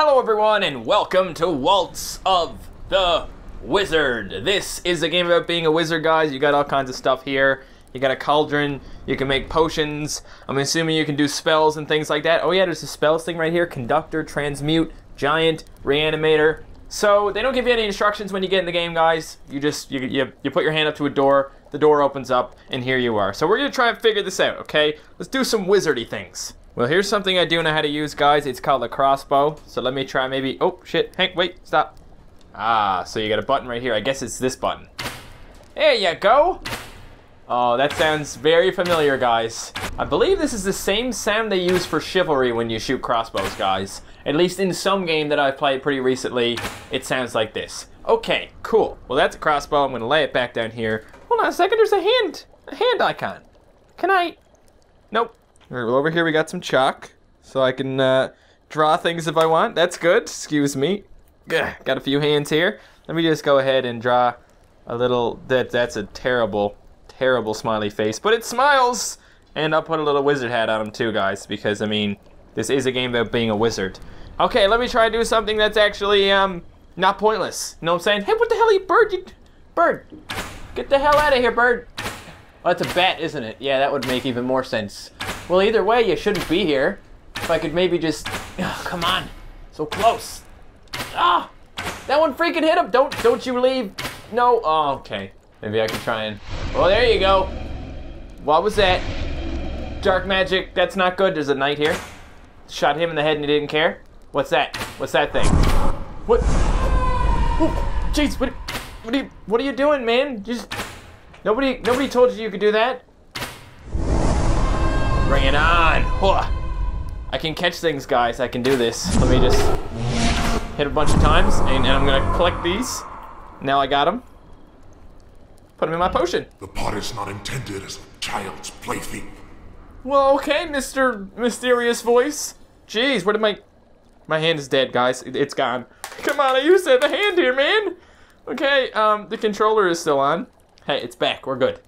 Hello, everyone, and welcome to Waltz of the Wizard. This is a game about being a wizard, guys. You got all kinds of stuff here. You got a cauldron. You can make potions. I'm assuming you can do spells and things like that. Oh yeah, there's a spells thing right here: conductor, transmute, giant, reanimator. So they don't give you any instructions when you get in the game, guys. You just you, you, you put your hand up to a door, the door opens up, and here you are. So we're gonna try and figure this out, okay? Let's do some wizardy things. Well, here's something I do know how to use, guys. It's called a crossbow. So let me try maybe. Oh shit! Hank, wait, stop. Ah, so you got a button right here. I guess it's this button. There you go. Oh, that sounds very familiar, guys. I believe this is the same sound they use for chivalry when you shoot crossbows, guys. At least in some game that I've played pretty recently, it sounds like this. Okay, cool. Well, that's a crossbow. I'm gonna lay it back down here. Hold on a second, there's a hand, a hand icon. Can I? Nope. All right, well, over here we got some chalk, so I can uh, draw things if I want. That's good, excuse me. Ugh, got a few hands here. Let me just go ahead and draw a little, that that's a terrible, terrible smiley face, but it smiles! And I'll put a little wizard hat on him too, guys, because, I mean, this is a game about being a wizard. Okay, let me try to do something that's actually, um, not pointless. You know what I'm saying? Hey, what the hell, you bird? You, bird, get the hell out of here, bird. Well, that's a bat, isn't it? Yeah, that would make even more sense. Well, either way, you shouldn't be here. If I could maybe just... Oh, come on. So close. Ah! That one freaking hit him! Don't, don't you leave. No. Oh, okay. Maybe I can try and... Oh, there you go. What was that? Dark magic, that's not good. There's a knight here. Shot him in the head and he didn't care. What's that? What's that thing? What? Oh, jeez, what, what are you, what are you doing, man? Just, nobody, nobody told you you could do that. Bring it on. Whoa. I can catch things, guys. I can do this. Let me just hit a bunch of times, and, and I'm gonna collect these. Now I got them. Put them in my potion. The pot is not intended as a child's plaything. Well, okay, Mr. Mysterious Voice. Jeez, where did my... My hand is dead, guys. It, has gone. Come on, I used to have a hand here, man. Okay, um, the controller is still on. Hey, it's back. We're good.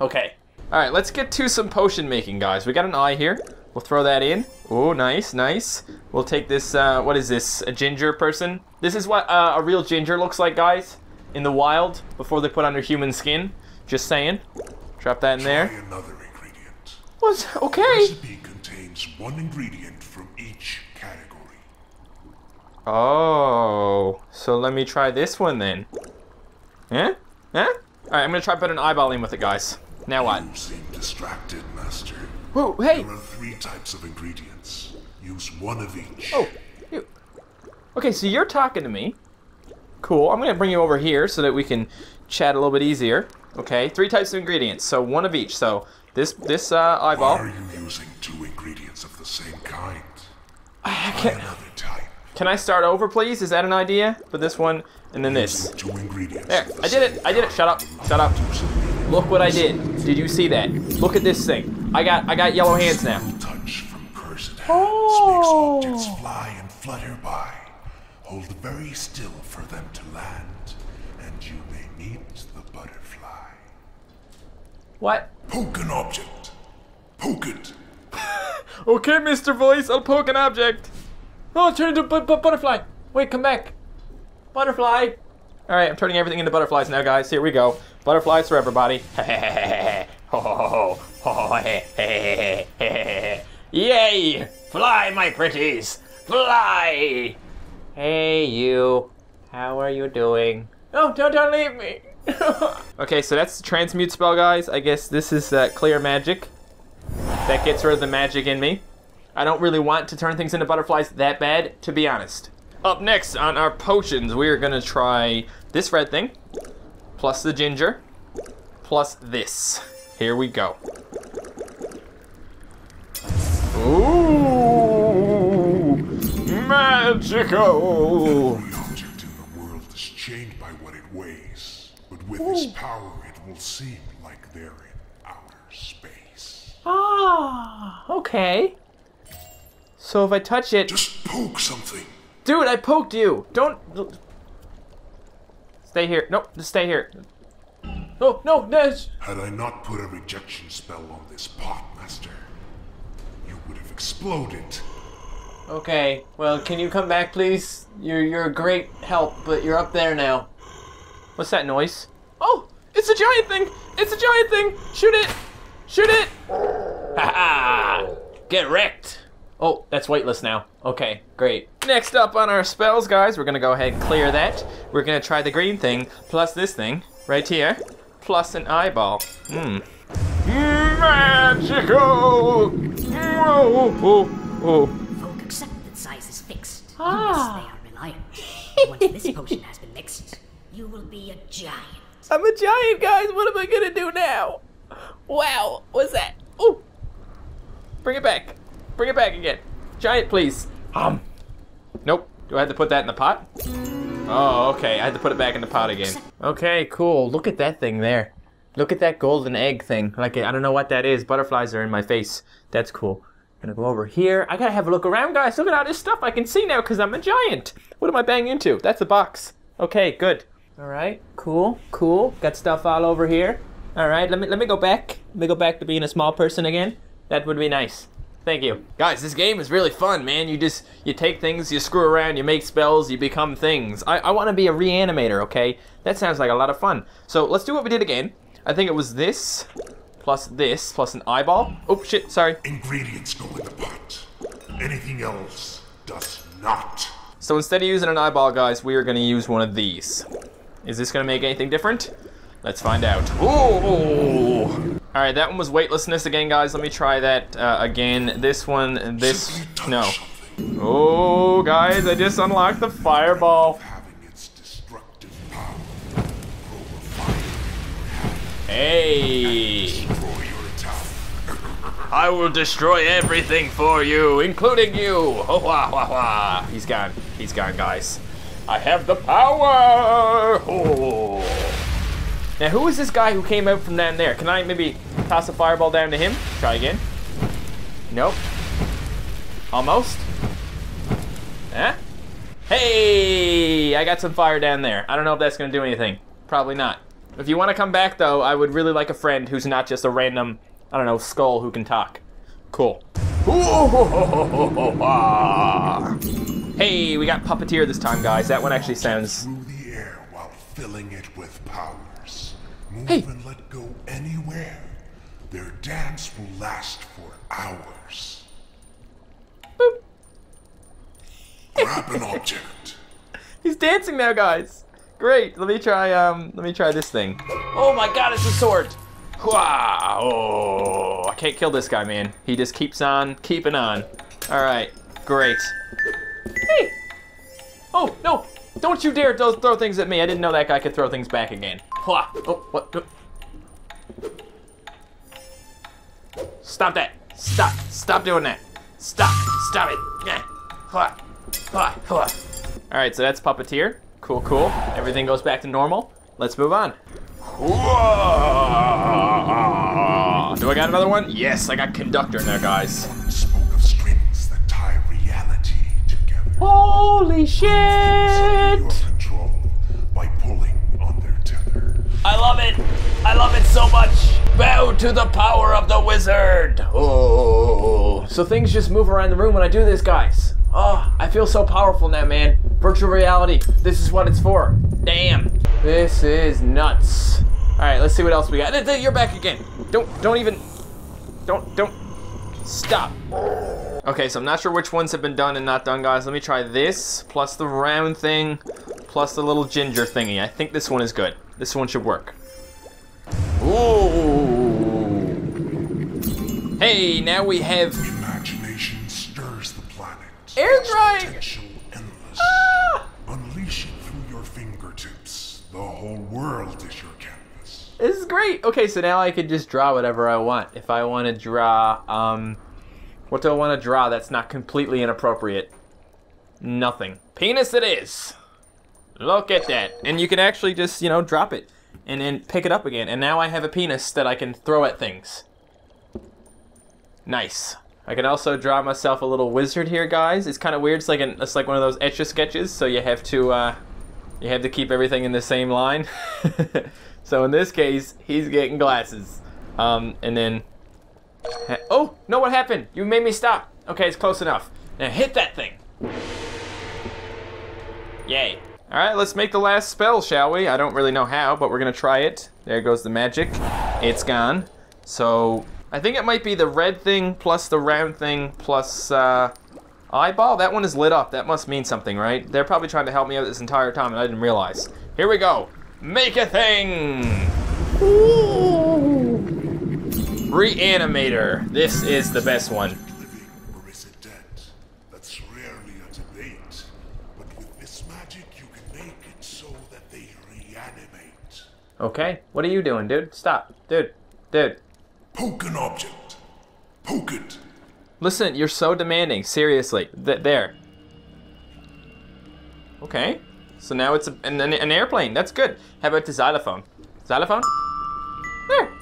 Okay. All right, let's get to some potion making, guys. We got an eye here. We'll throw that in. Oh, nice, nice. We'll take this, uh, what is this, a ginger person? This is what uh, a real ginger looks like, guys, in the wild, before they put on their human skin. Just saying. Drop that in Try there. another ingredient. What? Okay. Recipe contains one ingredient from each category. Oh, so let me try this one then. Yeah? Yeah? All right, I'm gonna try putting an eyeball in with it, guys. Now what? You seem distracted, Master. Whoa, hey! There are three types of ingredients. Use one of each. Oh, you. Okay, so you're talking to me. Cool. I'm gonna bring you over here so that we can chat a little bit easier. Okay, three types of ingredients, so one of each. So this this uh, Why eyeball. are you using two ingredients of the same kind? I can't- another type. Can I start over, please? Is that an idea? For this one and then this. Using two ingredients. There, the I did it. same I did it. Shut up. Shut up. Kind. Look what I did. Did you see that? Look at this thing. I got I got yellow hands now. Touch from cursed hands Oh. makes objects fly and flutter by. Hold very still for them to land, and you may meet the butterfly. What? Poke an object. Poke it. Okay, Mr. Voice, I'll poke an object. Oh, turn into bu- bu- butterfly. Wait, come back. Butterfly. All right, I'm turning everything into butterflies now, guys. Here we go. Butterflies for everybody. Yay! Fly, my pretties! Fly! Hey, you. How are you doing? No, don't, don't leave me. Okay, so that's the transmute spell, guys. I guess this is uh, clear magic. That gets rid of the magic in me. I don't really want to turn things into butterflies that bad, to be honest. Up next on our potions, we are gonna try this red thing, plus the ginger, plus this. Here we go. Ooh, magical. Every object in the world is chained by what it weighs, but with this power, it will seem like they're in outer space. Ah, okay. So if I touch it, Just poke something. Dude, I poked you. Don't. Stay here. Nope, just stay here. No, no, Nash. Had I not put a rejection spell on this pot, Master, you would have exploded. Okay, well, can you come back, please? You're you're a great help, but you're up there now. What's that noise? Oh, it's a giant thing! It's a giant thing! Shoot it! Shoot it! Ha ha! Get wrecked. Oh, that's weightless now. Okay, great. Next up on our spells, guys, we're gonna go ahead and clear that. We're gonna try the green thing, plus this thing, right here, plus an eyeball. Hmm. Magical! Oh, oh, oh. Folk accept that size is fixed, Ah. unless they are reliant. Once this potion has been mixed, you will be a giant. I'm a giant, guys. What am I gonna do now? Wow, what's that? Oh, bring it back. Bring it back again. Giant, please. Um. Nope. Do I have to put that in the pot? Oh, okay. I had to put it back in the pot again. Okay, cool. Look at that thing there. Look at that golden egg thing. Like I don't know what that is. Butterflies are in my face. That's cool. Gonna go over here. I gotta have a look around, guys. Look at all this stuff I can see now because I'm a giant. What am I banging into? That's a box. Okay, good. All right, cool, cool. Got stuff all over here. All right, let me let me go back. Let me go back to being a small person again. That would be nice. Thank you. Guys, this game is really fun, man. You just you take things, you screw around, you make spells, you become things. I, I want to be a reanimator, okay? That sounds like a lot of fun. So let's do what we did again. I think it was this plus this plus an eyeball. Oh shit, sorry. Ingredients go in the pot. Anything else does not. So instead of using an eyeball, guys, we are going to use one of these. Is this going to make anything different? Let's find out. Ooh! All right, that one was weightlessness again, guys. Let me try that uh, again. This one, this, no. Oh, guys, I just unlocked the fireball. Hey! I will destroy everything for you, including you. Oh, wah, wah, wah. He's gone. He's gone, guys. I have the power. Oh. Now, who is this guy who came out from down there? Can I maybe toss a fireball down to him? Try again. Nope. Almost. Huh? Hey! I got some fire down there. I don't know if that's gonna do anything. Probably not. If you want to come back, though, I would really like a friend who's not just a random, I don't know, skull who can talk. Cool. Hey, we got Puppeteer this time, guys. That one actually sounds. Through the air while filling it with powers. Move Hey. and let go anywhere. Their dance will last for hours. Boop. Grab an object. He's dancing now, guys. Great. Let me try. Um, let me try this thing. Oh my god, it's a sword. Wow. Oh, I can't kill this guy, man. He just keeps on keeping on. All right. Great. Hey. Oh no! Don't you dare throw, throw things at me. I didn't know that guy could throw things back again. Hwah. Oh, what? Stop that. Stop. Stop doing that. Stop. Stop it. Yeah. Hwah. Hwah. Hwah. All right, so that's Puppeteer. Cool, cool. Everything goes back to normal. Let's move on. Do I got another one? Yes, I got Conductor now, guys. Spoke of strings that tie reality together. Holy shit! Love it. I love it so much. Bow to the power of the wizard. Oh. So things just move around the room when I do this, guys. Oh, I feel so powerful now, man. Virtual reality. This is what it's for. Damn. This is nuts. All right, let's see what else we got. You're back again. Don't, don't even, don't, don't, stop. Okay, so I'm not sure which ones have been done and not done, guys. Let me try this plus the round thing, plus the little ginger thingy. I think this one is good. This one should work. Ooh. Hey, now we have Imagination stirs the planet. Air Its drying. Potential endless. Ah! Unleash it through your fingertips. The whole world is your canvas. This is great. Okay, so now I can just draw whatever I want. If I want to draw, um, what do I want to draw that's not completely inappropriate? Nothing. Penis it is. Look at that. And you can actually just, you know, drop it and then pick it up again. And now I have a penis that I can throw at things. Nice. I can also draw myself a little wizard here, guys. It's kind of weird. It's like an, it's like one of those etch a sketches. So you have to, uh, you have to keep everything in the same line. so in this case, he's getting glasses. Um, and then, oh no, what happened? You made me stop. Okay, it's close enough. Now hit that thing. Yay. All right, let's make the last spell, shall we? I don't really know how, but we're gonna try it. There goes the magic. It's gone. So I think it might be the red thing plus the round thing plus uh, eyeball. That one is lit up. That must mean something, right? They're probably trying to help me out this entire time, and I didn't realize. Here we go. Make a thing. Reanimator. This is the best one. Okay, what are you doing, dude? Stop, dude, dude. Poke an object. Poke it. Listen, you're so demanding. Seriously, Th- there. Okay, so now it's a, an, an, an airplane. That's good. How about the xylophone? Xylophone? There.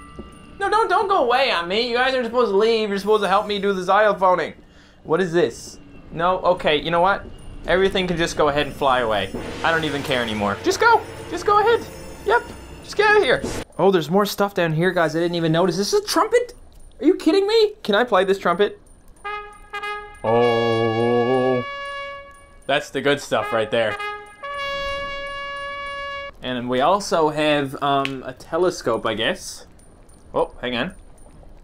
No, don't don't go away on me. You guys are supposed to leave. You're supposed to help me do the xylophoning. What is this? No. Okay. You know what? Everything can just go ahead and fly away. I don't even care anymore. Just go. Just go ahead. Yep. Just get out of here. Oh, there's more stuff down here, guys. I didn't even notice. This is a trumpet. Are you kidding me? Can I play this trumpet? Oh. That's the good stuff right there. And we also have um, a telescope, I guess. Oh, hang on.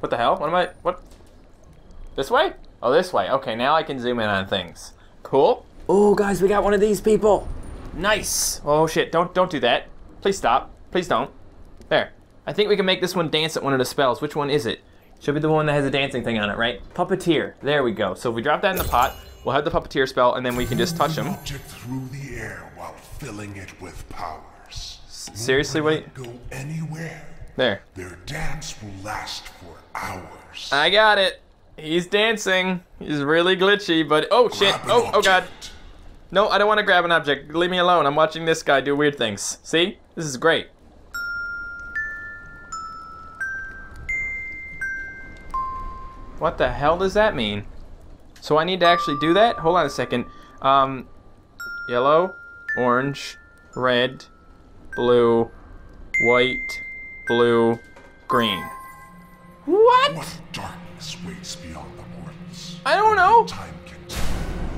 What the hell? What am I? What? This way? Oh, this way. Okay, now I can zoom in on things. Cool. Oh, guys, we got one of these people. Nice. Oh shit! Don't don't do that. Please stop. Please don't. There. I think we can make this one dance at one of the spells. Which one is it? Should be the one that has a dancing thing on it, right? Puppeteer. There we go. So if we drop that in the pot, we'll have the puppeteer spell, and then we can just touch him. object through the air while filling it with powers. seriously, what Won't let it Go anywhere. There. Their dance will last for hours. I got it. He's dancing. He's really glitchy, but oh shit. Oh, oh god. No, I don't want to grab an object. Leave me alone. I'm watching this guy do weird things. See? This is great. What the hell does that mean? So I need to actually do that? Hold on a second. Um, yellow, orange, red, blue, white, blue, green. What? What darkness waits beyond the portals? I don't know. Time can tell.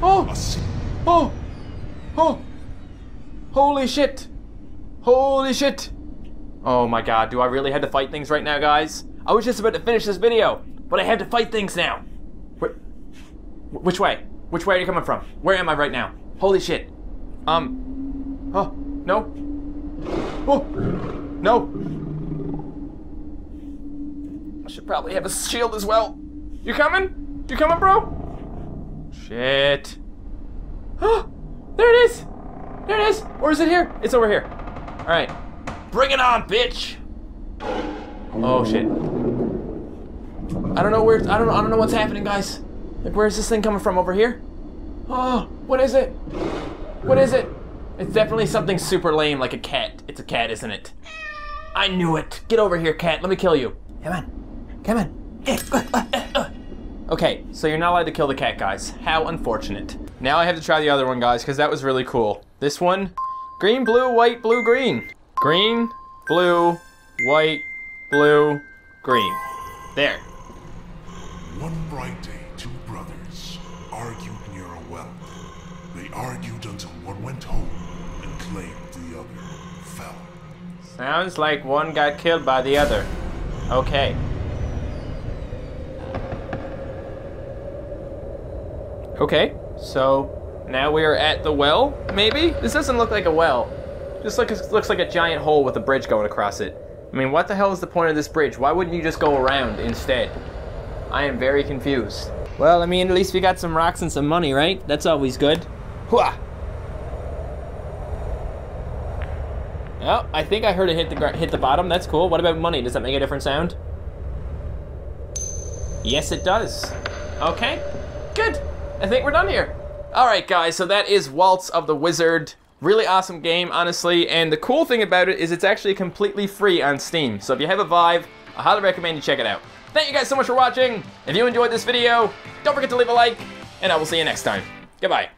Oh, oh, oh. Holy shit. Holy shit. Oh my god, do I really have to fight things right now, guys? I was just about to finish this video, but I have to fight things now. Which way? Which way are you coming from? Where am I right now? Holy shit. Um. Oh, no. Oh, no. I should probably have a shield as well. You coming? You coming, bro? Shit. Oh, there it is. There it is. Or is it here? It's over here. All right. Bring it on, bitch. Oh shit. I don't know where. I don't. I don't know what's happening, guys. Like, where's this thing coming from? Over here? Oh, what is it? What is it? It's definitely something super lame, like a cat. It's a cat, isn't it? I knew it. Get over here, cat. Let me kill you. Come on. Come on. Eh, uh, uh, uh. Okay, so you're not allowed to kill the cat, guys. How unfortunate. Now I have to try the other one, guys, because that was really cool. This one, green, blue, white, blue, green. Green, blue, white, blue, green. There. One bright day, two brothers argued near a well. They argued until one went home and claimed the other fell. Sounds like one got killed by the other. Okay. Okay, so now we are at the well, maybe? This doesn't look like a well. Just like looks like a giant hole with a bridge going across it. I mean, what the hell is the point of this bridge? Why wouldn't you just go around instead? I am very confused. Well, I mean, at least we got some rocks and some money, right? That's always good. Hooah! Oh, I think I heard it hit the hit the bottom. That's cool. What about money? Does that make a different sound? Yes, it does. Okay, good. I think we're done here. All right, guys. So that is Waltz of the Wizard. Really awesome game, honestly. And the cool thing about it is it's actually completely free on Steam. So if you have a Vive, I highly recommend you check it out. Thank you guys so much for watching. If you enjoyed this video, don't forget to leave a like, and I will see you next time. Goodbye.